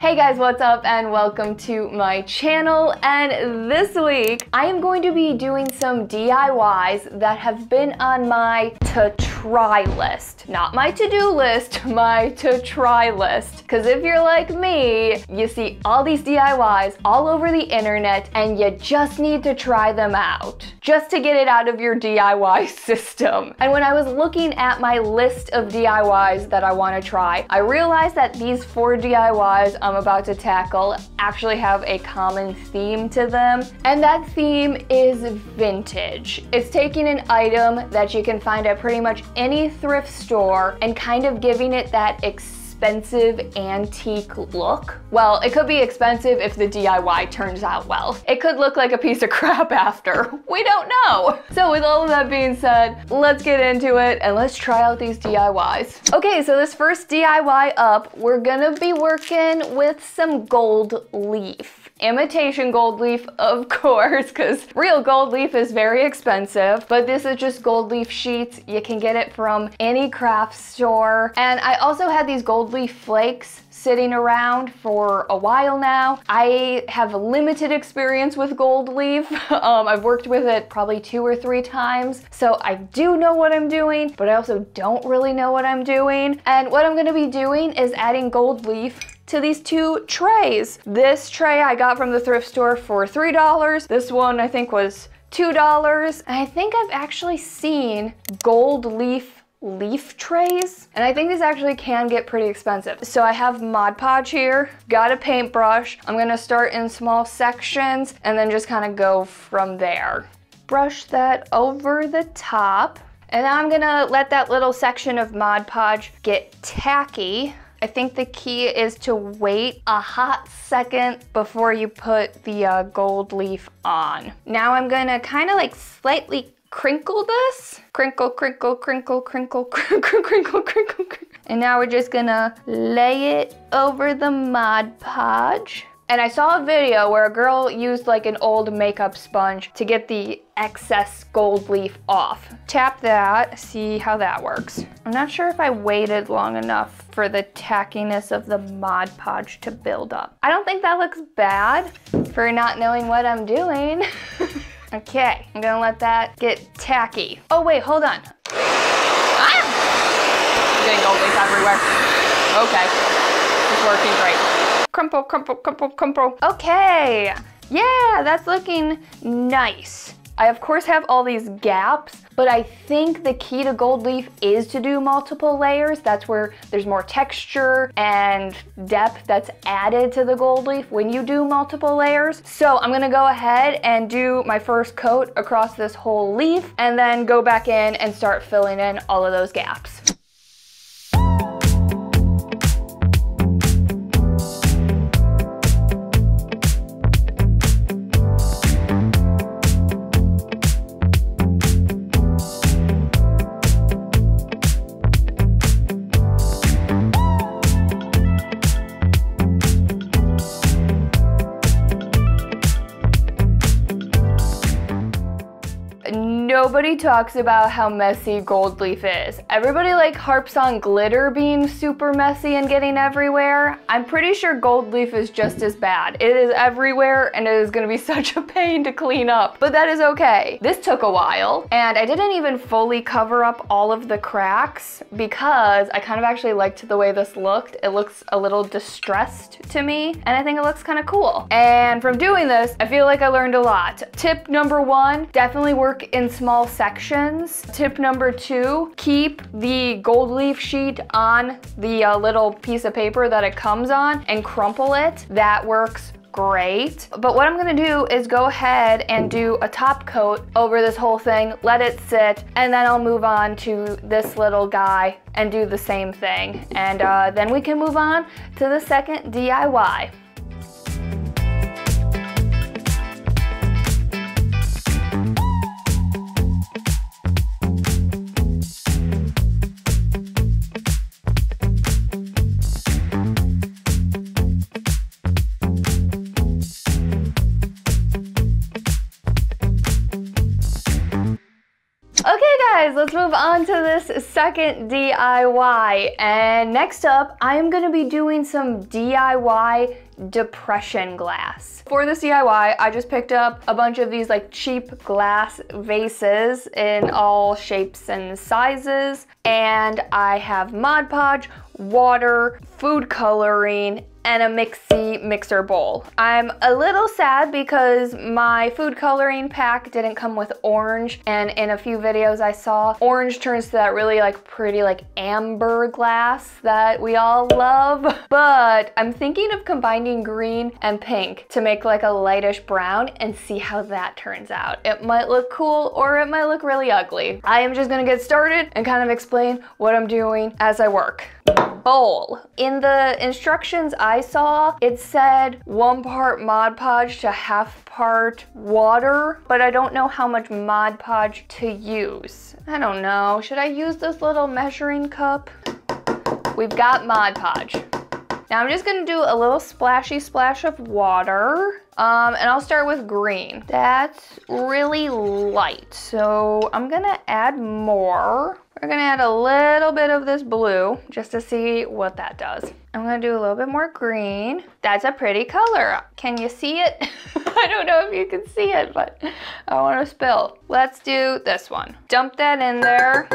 Hey guys, what's up and welcome to my channel. And this week, I am going to be doing some DIYs that have been on my to try list. Not my to-do list, my to try list. Because if you're like me, you see all these DIYs all over the internet and you just need to try them out. Just to get it out of your DIY system. And when I was looking at my list of DIYs that I want to try, I realized that these four DIYs I'm about to tackle actually have a common theme to them, and that theme is vintage. It's taking an item that you can find at pretty much any thrift store and kind of giving it that expensive antique look. Well, it could be expensive if the DIY turns out well. It could look like a piece of crap after. We don't know. So with all of that being said, let's get into it and let's try out these DIYs. Okay, so this first DIY up, we're gonna be working with some gold leaf imitation gold leaf, of course, because real gold leaf is very expensive, but this is just gold leaf sheets. You can get it from any craft store. And I also had these gold leaf flakes sitting around for a while now. I have limited experience with gold leaf. um, I've worked with it probably two or three times, so I do know what I'm doing, but I also don't really know what I'm doing. And what I'm gonna be doing is adding gold leaf to these two trays. This tray I got from the thrift store for $3. This one I think was $2. I think I've actually seen gold leaf leaf trays. And I think these actually can get pretty expensive. So I have Mod Podge here, got a paintbrush. I'm gonna start in small sections and then just kind of go from there. Brush that over the top. And I'm gonna let that little section of Mod Podge get tacky. I think the key is to wait a hot second before you put the uh, gold leaf on. Now I'm gonna kind of like slightly crinkle this. Crinkle, crinkle, crinkle, crinkle, crinkle, crinkle, crinkle, crinkle. And now we're just gonna lay it over the Mod Podge. And I saw a video where a girl used like an old makeup sponge to get the excess gold leaf off. Tap that, see how that works. I'm not sure if I waited long enough for the tackiness of the Mod Podge to build up. I don't think that looks bad for not knowing what I'm doing. okay, I'm gonna let that get tacky. Oh wait, hold on. Ah! I'm getting gold leaf everywhere. Okay, it's working great crumple, crumple, crumple, crumple. Okay, yeah, that's looking nice. I of course have all these gaps, but I think the key to gold leaf is to do multiple layers. That's where there's more texture and depth that's added to the gold leaf when you do multiple layers. So I'm gonna go ahead and do my first coat across this whole leaf and then go back in and start filling in all of those gaps. Nobody talks about how messy gold leaf is. Everybody like harps on glitter being super messy and getting everywhere. I'm pretty sure gold leaf is just as bad. It is everywhere and it is gonna be such a pain to clean up, but that is okay. This took a while and I didn't even fully cover up all of the cracks because I kind of actually liked the way this looked. It looks a little distressed to me and I think it looks kind of cool. And from doing this, I feel like I learned a lot. Tip number one, definitely work in small sections. Tip number two, keep the gold leaf sheet on the uh, little piece of paper that it comes on and crumple it. That works great. But what I'm gonna do is go ahead and do a top coat over this whole thing, let it sit, and then I'll move on to this little guy and do the same thing. And uh, then we can move on to the second DIY. Move on to this second DIY. And next up, I am gonna be doing some DIY depression glass. For this DIY, I just picked up a bunch of these like cheap glass vases in all shapes and sizes. And I have Mod Podge, water, food coloring, and a mixy mixer bowl. I'm a little sad because my food coloring pack didn't come with orange and in a few videos I saw, orange turns to that really like pretty like amber glass that we all love. But I'm thinking of combining green and pink to make like a lightish brown and see how that turns out. It might look cool or it might look really ugly. I am just gonna get started and kind of explain what I'm doing as I work bowl. In the instructions I saw, it said one part Mod Podge to half part water, but I don't know how much Mod Podge to use. I don't know, should I use this little measuring cup? We've got Mod Podge. Now I'm just gonna do a little splashy splash of water. Um, and I'll start with green. That's really light, so I'm gonna add more. We're gonna add a little bit of this blue just to see what that does. I'm gonna do a little bit more green. That's a pretty color. Can you see it? I don't know if you can see it, but I wanna spill. Let's do this one. Dump that in there.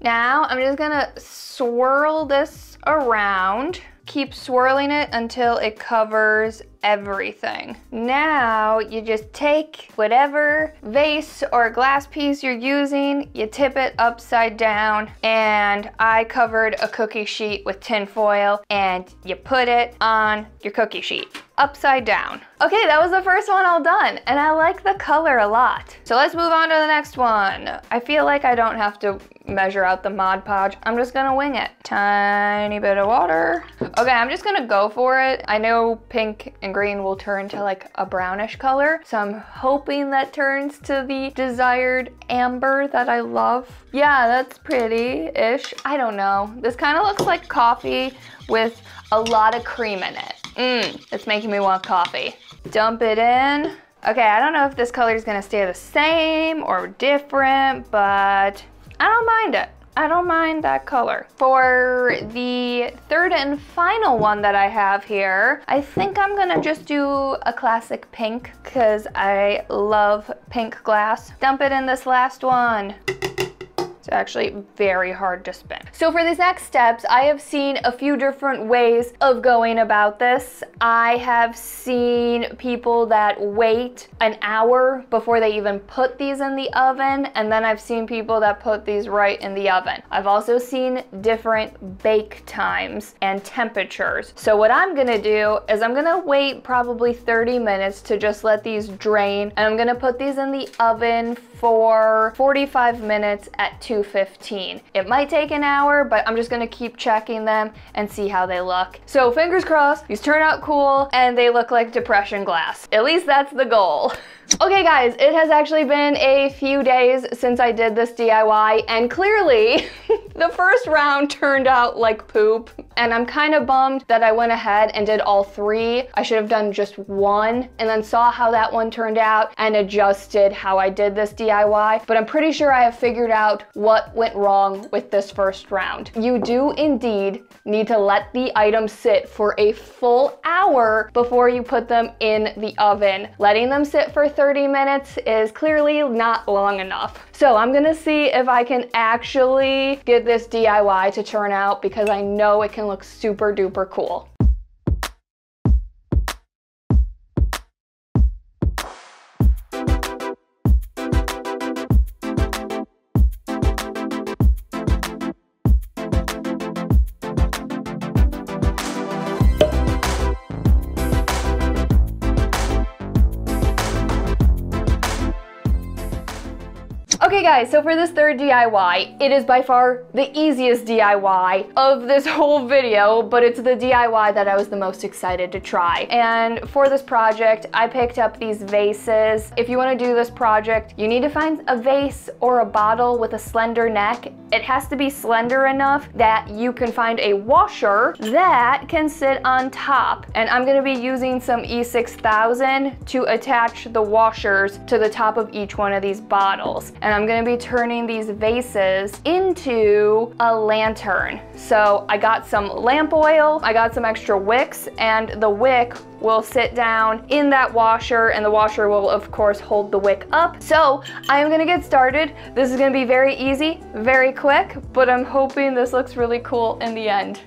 Now I'm just gonna swirl this around keep swirling it until it covers everything. Now you just take whatever vase or glass piece you're using, you tip it upside down, and I covered a cookie sheet with tin foil, and you put it on your cookie sheet upside down. Okay, that was the first one all done, and I like the color a lot. So let's move on to the next one. I feel like I don't have to measure out the Mod Podge. I'm just gonna wing it. Tiny bit of water. Okay, I'm just gonna go for it. I know pink and green will turn to like a brownish color, so I'm hoping that turns to the desired amber that I love. Yeah, that's pretty-ish. I don't know. This kind of looks like coffee with a lot of cream in it. Mmm, it's making me want coffee. Dump it in. Okay, I don't know if this color is gonna stay the same or different, but I don't mind it. I don't mind that color. For the third and final one that I have here, I think I'm gonna just do a classic pink because I love pink glass. Dump it in this last one. It's actually very hard to spin. So for these next steps, I have seen a few different ways of going about this. I have seen people that wait an hour before they even put these in the oven, and then I've seen people that put these right in the oven. I've also seen different bake times and temperatures. So what I'm gonna do is I'm gonna wait probably 30 minutes to just let these drain, and I'm gonna put these in the oven for 45 minutes at 215. It might take an hour, but I'm just gonna keep checking them and see how they look. So fingers crossed, these turn out cool and they look like depression glass. At least that's the goal. Okay guys, it has actually been a few days since I did this DIY and clearly the first round turned out like poop and I'm kind of bummed that I went ahead and did all three. I should have done just one and then saw how that one turned out and adjusted how I did this DIY, but I'm pretty sure I have figured out what went wrong with this first round. You do indeed need to let the items sit for a full hour before you put them in the oven. Letting them sit for 30 minutes is clearly not long enough. So I'm gonna see if I can actually get this DIY to turn out because I know it can look super duper cool. Guys, so for this third DIY, it is by far the easiest DIY of this whole video, but it's the DIY that I was the most excited to try. And for this project, I picked up these vases. If you wanna do this project, you need to find a vase or a bottle with a slender neck. It has to be slender enough that you can find a washer that can sit on top. And I'm gonna be using some E6000 to attach the washers to the top of each one of these bottles. And I'm gonna be turning these vases into a lantern. So I got some lamp oil, I got some extra wicks, and the wick will sit down in that washer and the washer will of course hold the wick up. So I'm gonna get started. This is gonna be very easy, very quick, but I'm hoping this looks really cool in the end.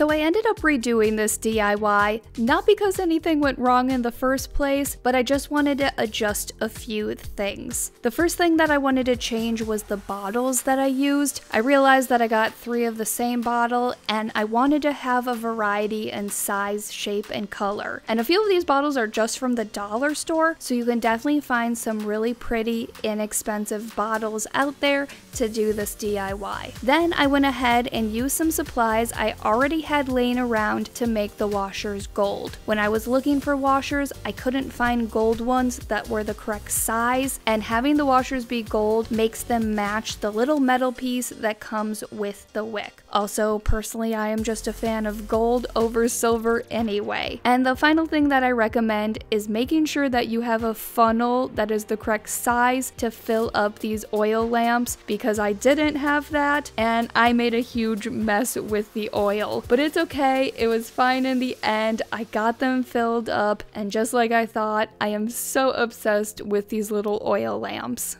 So I ended up redoing this DIY, not because anything went wrong in the first place, but I just wanted to adjust a few things. The first thing that I wanted to change was the bottles that I used. I realized that I got three of the same bottle and I wanted to have a variety in size, shape, and color. And a few of these bottles are just from the dollar store, so you can definitely find some really pretty, inexpensive bottles out there to do this DIY. Then I went ahead and used some supplies I already had laying around to make the washers gold. When I was looking for washers, I couldn't find gold ones that were the correct size, and having the washers be gold makes them match the little metal piece that comes with the wick. Also, personally, I am just a fan of gold over silver anyway. And the final thing that I recommend is making sure that you have a funnel that is the correct size to fill up these oil lamps because I didn't have that and I made a huge mess with the oil. But it's okay, it was fine in the end. I got them filled up, and just like I thought, I am so obsessed with these little oil lamps.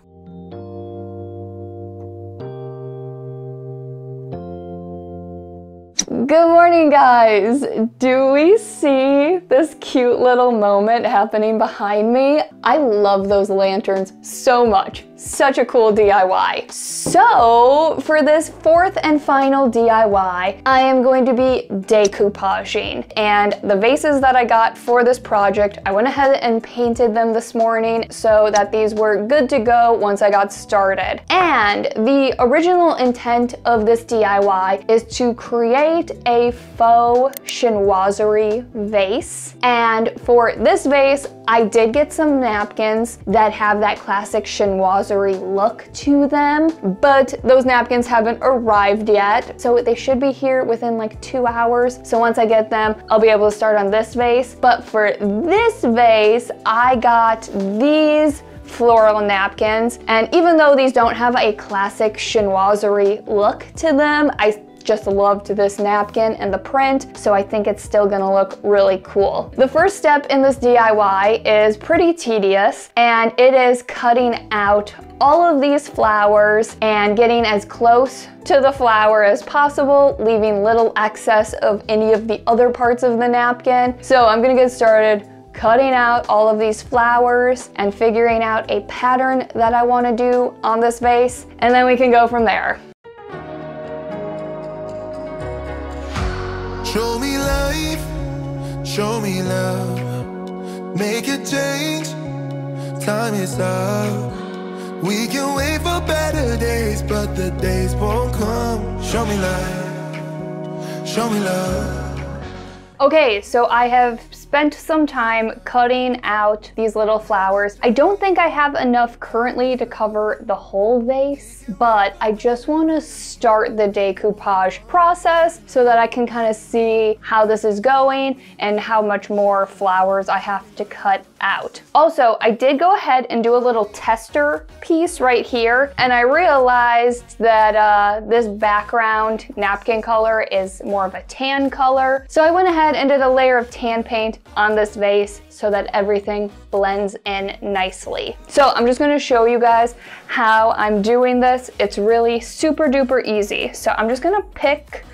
Good morning, guys. Do we see this cute little moment happening behind me? I love those lanterns so much. Such a cool DIY. So for this fourth and final DIY, I am going to be decoupaging. And the vases that I got for this project, I went ahead and painted them this morning so that these were good to go once I got started. And the original intent of this DIY is to create a faux chinoiserie vase. And for this vase, I did get some napkins that have that classic chinoiserie look to them, but those napkins haven't arrived yet. So they should be here within like two hours. So once I get them, I'll be able to start on this vase. But for this vase, I got these floral napkins. And even though these don't have a classic chinoiserie look to them, I just loved this napkin and the print, so I think it's still gonna look really cool. The first step in this DIY is pretty tedious, and it is cutting out all of these flowers and getting as close to the flower as possible, leaving little excess of any of the other parts of the napkin. So I'm gonna get started cutting out all of these flowers and figuring out a pattern that I wanna do on this vase, and then we can go from there. Life, show me love, make a change, time is up. We can wait for better days, but the days won't come. Show me life, show me love. Okay, so I have spent some time cutting out these little flowers. I don't think I have enough currently to cover the whole vase, but I just want to start the decoupage process so that I can kind of see how this is going and how much more flowers I have to cut out. Also, I did go ahead and do a little tester piece right here, and I realized that uh, this background napkin color is more of a tan color. So I went ahead and did a layer of tan paint on this vase so that everything blends in nicely. So I'm just gonna show you guys how I'm doing this. It's really super duper easy. So I'm just gonna pick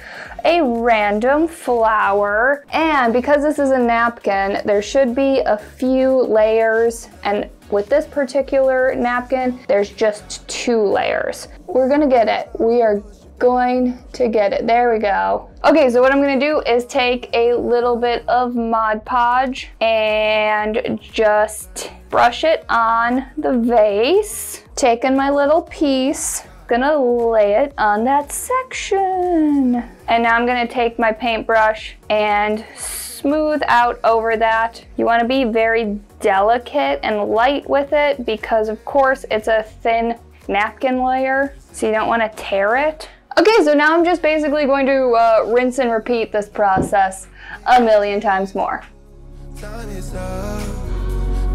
a random flower. And because this is a napkin, there should be a few layers. And with this particular napkin, there's just two layers. We're gonna get it. We are going to get it. There we go. Okay, so what I'm gonna do is take a little bit of Mod Podge and just brush it on the vase. Taking my little piece, gonna lay it on that section. And now I'm gonna take my paintbrush and smooth out over that. You wanna be very delicate and light with it because of course it's a thin napkin layer, so you don't wanna tear it. Okay, so now I'm just basically going to uh, rinse and repeat this process a million times more.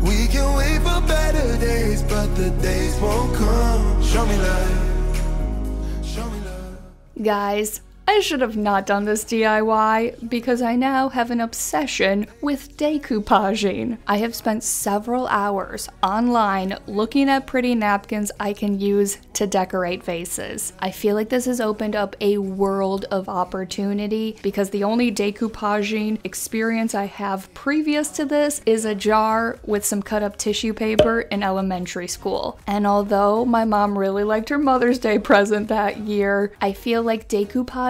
We can wait for better days, but the days won't come. Show me love. Show me love. Guys, I should have not done this DIY because I now have an obsession with decoupaging. I have spent several hours online looking at pretty napkins I can use to decorate vases. I feel like this has opened up a world of opportunity because the only decoupaging experience I have previous to this is a jar with some cut up tissue paper in elementary school. And although my mom really liked her Mother's Day present that year, I feel like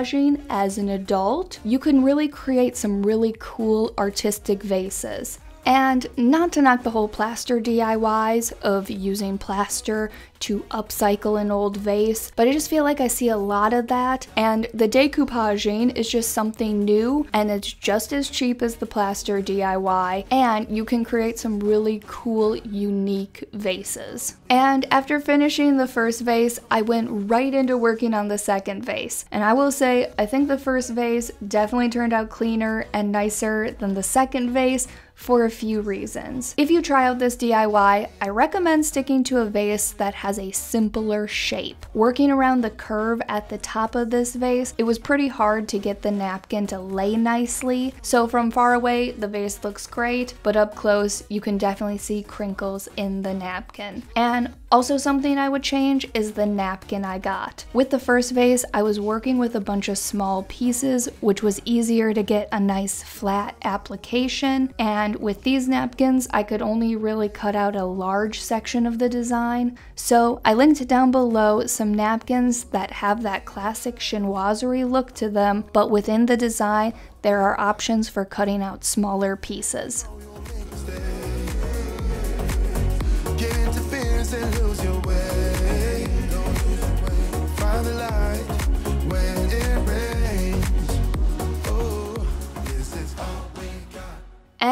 decoupaging as an adult, you can really create some really cool artistic vases. And not to knock the whole plaster DIYs of using plaster to upcycle an old vase, but I just feel like I see a lot of that. And the decoupaging is just something new and it's just as cheap as the plaster DIY. And you can create some really cool, unique vases. And after finishing the first vase, I went right into working on the second vase. And I will say, I think the first vase definitely turned out cleaner and nicer than the second vase, for a few reasons. If you try out this DIY, I recommend sticking to a vase that has a simpler shape. Working around the curve at the top of this vase, it was pretty hard to get the napkin to lay nicely, so from far away the vase looks great, but up close you can definitely see crinkles in the napkin. And also something I would change is the napkin I got. With the first vase, I was working with a bunch of small pieces, which was easier to get a nice flat application, and with these napkins, I could only really cut out a large section of the design. So I linked down below some napkins that have that classic chinoiserie look to them, but within the design, there are options for cutting out smaller pieces.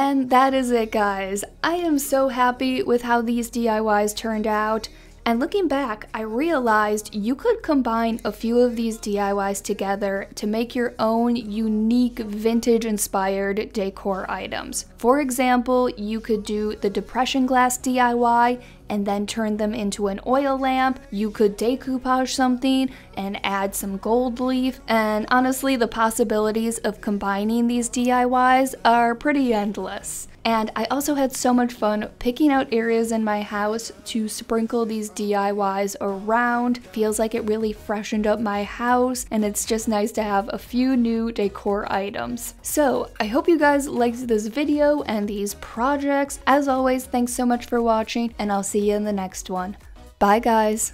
And that is it guys. I am so happy with how these DIYs turned out. And looking back, I realized you could combine a few of these DIYs together to make your own unique vintage inspired decor items. For example, you could do the depression glass DIY and then turn them into an oil lamp. You could decoupage something and add some gold leaf. And honestly, the possibilities of combining these DIYs are pretty endless. And I also had so much fun picking out areas in my house to sprinkle these DIYs around. Feels like it really freshened up my house and it's just nice to have a few new decor items. So I hope you guys liked this video and these projects. As always, thanks so much for watching and I'll see you in the next one. Bye guys!